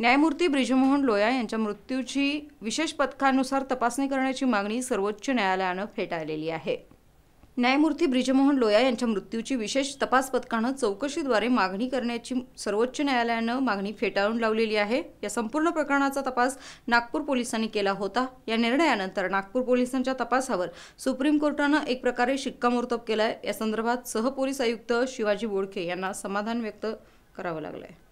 न्यायमूर्ती ब्रिजमोहन लोया यांच्या मृत्यूची विशेष पथकानुसार तपासणी करण्याची मागणी सर्वोच्च न्यायालयानं फेटाळलेली आहे. न्यायमूर्ती ब्रिजमोहन लोया यांच्या मृत्यूची विशेष तपास पथकानं चौकशीद्वारे मागणी करण्याची सर्वोच्च न्यायालयानं मागणी फेटाळून लावलेली आहे. या संपूर्ण प्रकरणाचा तपास नागपूर पोलिसांनी केला होता. या निर्णयानंतर नागपूर पोलिसांच्या तपासावर सुप्रीम कोर्टानं एक प्रकारे शिक्कामोर्तब केलाय. या संदर्भात सहपोलीस आयुक्त शिवाजी बोडके यांना समाधान व्यक्त करावं लागलंय.